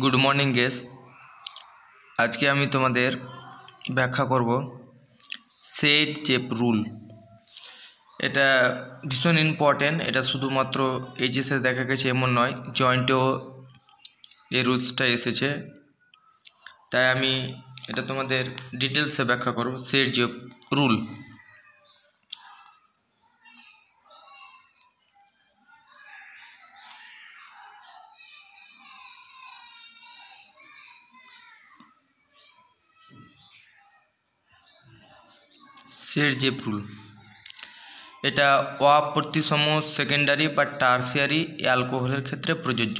Good morning guess আজকে আমি তোমাদের ব্যাখ্যা করব সেট চেপ রুল এটা ভীষণ ইম্পর্টেন্ট এটা শুধুমাত্র এইচএসে দেখা গেছে, এমন নয় জয়েন্টেও এই রুলসটা এসেছে। তাই আমি এটা তোমাদের ডিটেলসে ব্যাখ্যা করব সেট চেপ রুল সেট জেপ রুল এটা অপ্রতিসম সেকেন্ডারি বা টার্সিয়ারি অ্যালকোহলের ক্ষেত্রে প্রযোজ্য।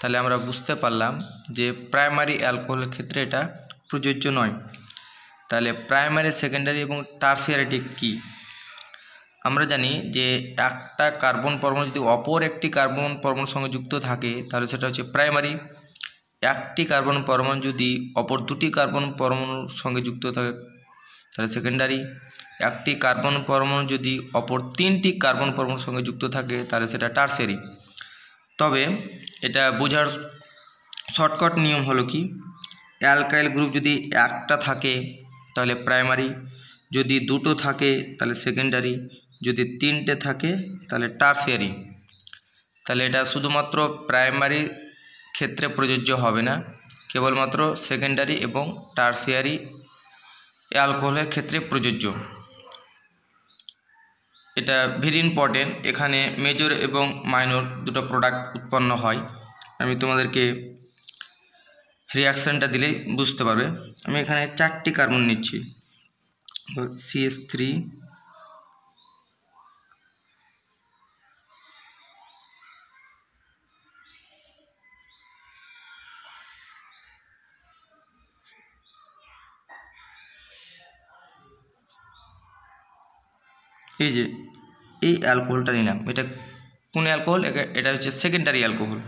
তাহলে আমরা বুঝতে পারলাম যে প্রাইমারি অ্যালকোহলের ক্ষেত্রে এটা প্রযোজ্য নয়। তাহলে প্রাইমারি সেকেন্ডারি এবং টার্সিয়ারিটি কী? আমরা জানি যে একটা কার্বন পরমাণু যদি অপর একটি কার্বন পরমাণুর সঙ্গে যুক্ত থাকে, তাহলে সেটা হচ্ছে প্রাইমারি একটি কার্বন পরমাণু যদি অপর দুটি কার্বন পরমাণুর সঙ্গে যুক্ত থাকে তাহলে সেকেন্ডারি একটি কার্বন পরমাণু যদি অপর তিনটি কার্বন পরমাণুর সঙ্গে যুক্ত থাকে, তাহলে সেটা টার্সেরি তবে এটা বোঝার শর্টকাট নিয়ম হলো কি? অ্যালকাইল গ্রুপ যদি একটা থাকে, তাহলে প্রাইমারি যদি দুটো থাকে, তাহলে সেকেন্ডারি যদি তিনটে থাকে, তাহলে টার্সিয়ারি তাহলে এটা শুধুমাত্র প্রাইমারি ক্ষেত্রে প্রযোজ্য হবে না, কেবলমাত্র সেকেন্ডারি এবং টার্সিয়ারি অ্যালকোহলের ক্ষেত্রে প্রযোজ্য। এটা ভেরি ইম্পর্টেন্ট এখানে মেজর এবং মাইনর দুটো প্রোডাক্ট উৎপন্ন হয়। আমি তোমাদেরকে রিয়াকশানটা দিলে বুঝতে পারবে। আমি এখানে চারটি কার্বন নিচ্ছি। সিএস থ্রি এই যে, এই অ্যালকোহলটা নিলাম। এটা কোন অ্যালকোহল? এটা হচ্ছে সেকেন্ডারি অ্যালকোহল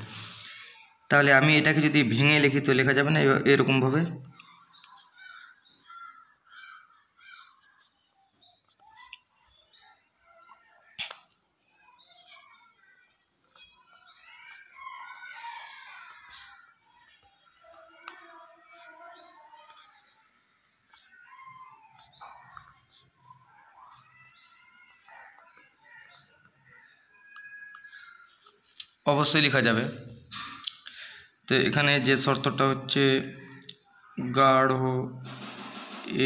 তাহলে আমি এটাকে যদি ভেঙে লিখি, তো লেখা যাবে না এরকমভাবে? অবশ্যই লেখা যাবে। তো এখানে যে শর্তটা হচ্ছে গাঢ়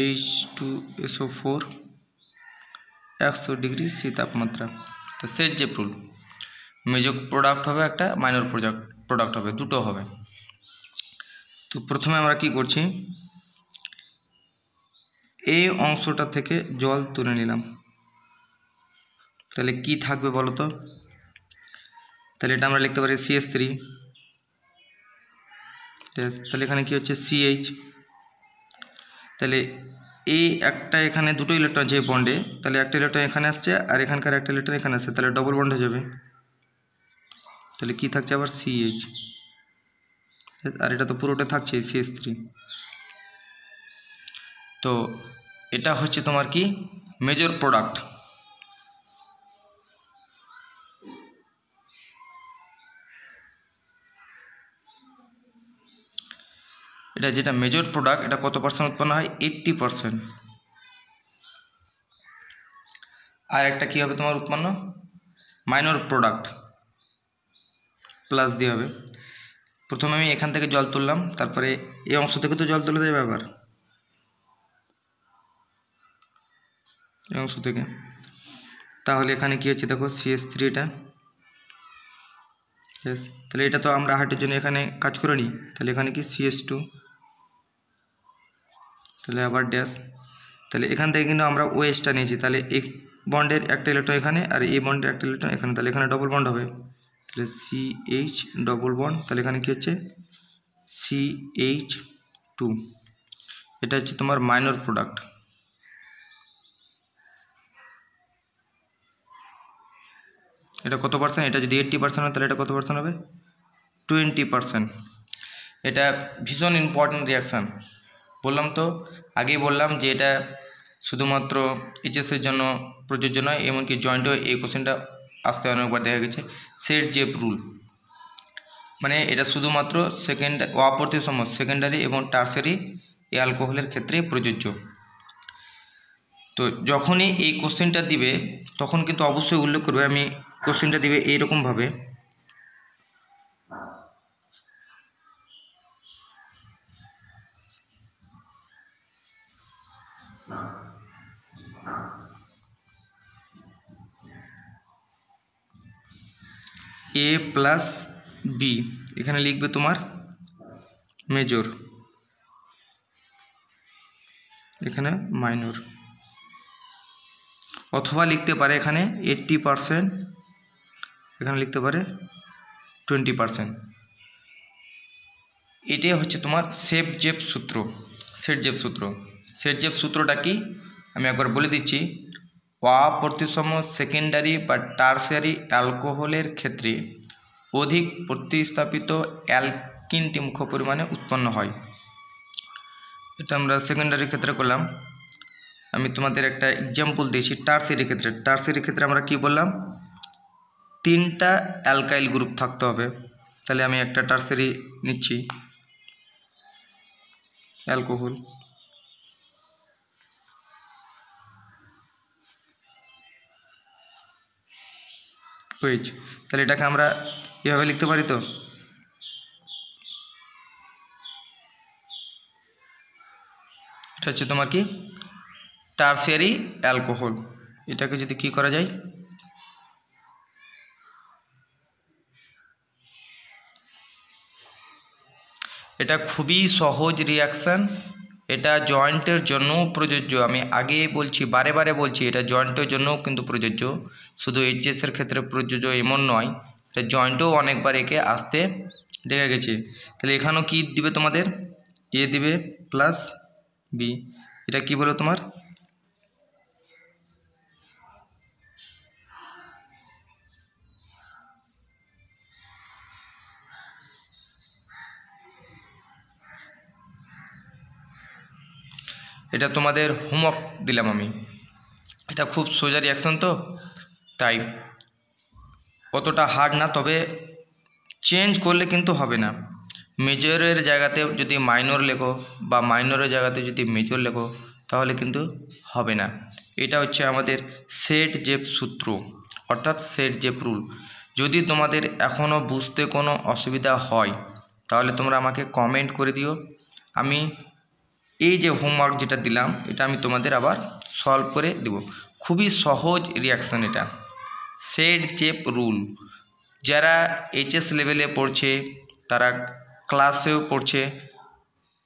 এইচ টু এসও ফোর একশো ডিগ্রি সি তাপমাত্রা। তো সেট যে রুল মেজর প্রোডাক্ট হবে একটা মাইনর প্রোডাক্ট প্রোডাক্ট হবে, দুটো হবে। তো প্রথমে আমরা কি করছি? এই অংশটা থেকে জল তুলে নিলাম। তাহলে কি থাকবে বলো তো তাহলে এটা আমরা লিখতে পারি সিএস থ্রি তাহলে এখানে কি হচ্ছে? সিএইচ তাহলে এই একটা এখানে দুটো ইলেকট্রন আছে বন্ডে তাহলে একটা ইলেকট্রন এখানে আসছে আর এখানকার একটা ইলেকট্রন এখানে আসছে, তাহলে ডবল বন্ড হয়ে যাবে। তাহলে কি থাকছে আবার? সিএইচ আর এটা তো পুরোটা থাকছে সিএস থ্রি তো এটা হচ্ছে তোমার কি? মেজর প্রোডাক্ট এটা যেটা মেজর প্রোডাক্ট এটা কত পার্সেন্ট উৎপন্ন হয়? এইট্টি পার্সেন্ট আর একটা কী হবে তোমার উৎপন্ন? মাইনর প্রোডাক্ট প্লাস দিয়ে হবে। প্রথমে আমি এখান থেকে জল তুললাম, তারপরে এই অংশ থেকে তো জল তুলে দেবে আবার। এই অংশ থেকে। তাহলে এখানে কী হচ্ছে দেখো সিএস থ্রিটা তাহলে এটা। তো আমরা হার্টের জন্য এখানে কাজ করে নিই। তাহলে এখানে কি সিএস টু তাহলে আবার ড্যাশ তাহলে এখান থেকে কিন্তু আমরা ওয়েসটা নিয়েছি, তাহলে এই বন্ডের একটা ইলেকট্রন এখানে আর এই বন্ডের একটা ইলেকট্রন এখানে, তাহলে এখানে ডবল বন্ড হবে। তাহলে সি এইচ ডবল বন্ড তাহলে এখানে কী হচ্ছে? সি এইচ টু এটা হচ্ছে তোমার মাইনর প্রোডাক্ট এটা কত পার্সেন্ট এটা যদি এইট্টি পার্সেন্ট হয়, তাহলে এটা কত পার্সেন্ট হবে? টোয়েন্টি পার্সেন্ট এটা ভীষণ ইম্পর্ট্যান্ট রিয়াকশান বললাম তো, আগেই বললাম যে এটা শুধুমাত্র এইচএসের জন্য প্রযোজ্য নয়, এমনকি জয়েন্টও এই কোশ্চেনটা আসতে অনেকবার দেখা গেছে। সেট জেপ রুল মানে এটা শুধুমাত্র সেকেন্ড অপ্রতিসম সেকেন্ডারি এবং টার্সারি অ্যালকোহলের ক্ষেত্রে প্রযোজ্য। তো যখনই এই কোশ্চেনটা দিবে, তখন কিন্তু অবশ্যই উল্লেখ করবে, আমি কোশ্চেনটা দিবে এইরকমভাবে। এ প্লাস বি এখানে লিখবে তোমার মেজর এখানে মাইনর অথবা লিখতে পারে এখানে এইট্টি পারসেন্ট এখানে লিখতে পারে টোয়েন্টি পারসেন্ট এটাই হচ্ছে তোমার সেফ জেপ সূত্র। সেট জেপ সূত্র। সেট জেপ সূত্রটা কি? আমি একবার বলে দিচ্ছি। অপ্রতিসম সেকেন্ডারি বা টার্সিয়ারি অ্যালকোহলের ক্ষেত্রে অধিক প্রতিস্থাপিত অ্যালকিনটি মুখ্য পরিমাণে উৎপন্ন হয়। এটা আমরা সেকেন্ডারির ক্ষেত্রে করলাম। আমি তোমাদের একটা এক্সাম্পল দিয়েছি টার্সিয়ারি ক্ষেত্রে। টার্সিয়ারি ক্ষেত্রে আমরা কি বললাম? তিনটা অ্যালকাইল গ্রুপ থাকতে হবে। তাহলে আমি একটা টার্সিয়ারি নিচ্ছি। অ্যালকোহল ওয়েজ তাহলে এটাকে আমরা এভাবে লিখতে পারি তো? এটা হচ্ছে তোমার কি? Tertiary alcohol. এটাকে যদি কি করা যায়? এটা খুবই সহজ রিয়াকশান এটা জয়েন্টের জন্যও প্রযোজ্য। আমি আগে বলছি, বারে বারে বলছি, এটা জয়েন্টের জন্যও কিন্তু প্রযোজ্য। শুধু এইচএসের ক্ষেত্রে প্রযোজ্য এমন নয়, এটা জয়েন্টও অনেকবার একে আসতে দেখে গেছে। তাহলে এখানেও কি দিবে তোমাদের? এ দিবে প্লাস বি এটা কি বলো তোমার? এটা তোমাদের হোমওয়ার্ক দিলাম আমি। এটা খুব সোজা রিয়াকশন তো, তাই অতটা হার্ড না, তবে চেঞ্জ করলে কিন্তু হবে না। মেজরের জায়গাতে যদি মাইনর লেখো বা মাইনরের জায়গাতে যদি মেজর লেখো, তাহলে কিন্তু হবে না। এটা হচ্ছে আমাদের সেট জেপ সূত্র, অর্থাৎ সেট জেপ রুল যদি তোমাদের এখনও বুঝতে কোনো অসুবিধা হয়, তাহলে তোমরা আমাকে কমেন্ট করে দিও। আমি এই যে হোমওয়ার্ক যেটা দিলাম, এটা আমি তোমাদের আবার সলভ করে দেব। খুবই সহজ রিয়াকশান এটা। সেট জেপ রুল যারা এইচএস লেভেলে পড়ছে, তারা ক্লাসেও পড়ছে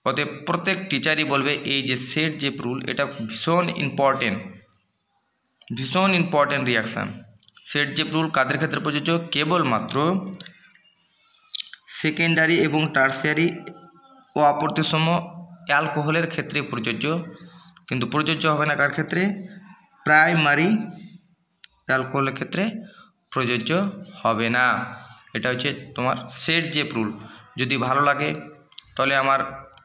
অতএব প্রত্যেক টিচারই বলবে এই যে সেট জেপ রুল এটা ভীষণ ইম্পর্টেন্ট ভীষণ important reaction Saytzeff rule কাদের ক্ষেত্রে প্রযোজ্য? কেবলমাত্র সেকেন্ডারি এবং টার্সিয়ারি ও অপ্রতিসম অ্যালকোহলের ক্ষেত্রে প্রযোজ্য, কিন্তু প্রযোজ্য হবে না কার ক্ষেত্রে? প্রাইমারি অ্যালকোহলের ক্ষেত্রে প্রযোজ্য হবে না। এটা হচ্ছে তোমার সেট যে রুল। যদি ভালো লাগে, তাহলে আমার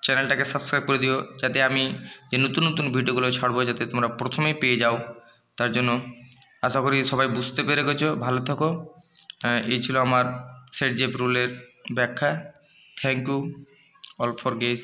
চ্যানেলটাকে সাবস্ক্রাইব করে দিও, যাতে আমি যে নতুন নতুন ভিডিওগুলো ছাড়বো, যাতে তোমরা প্রথমেই পেয়ে যাও। তার জন্য আশা করি সবাই বুঝতে পেরে গেছো, ভালো থাকো। এই ছিল আমার সেট জেপ রুলের ব্যাখ্যা। Thank you all for guys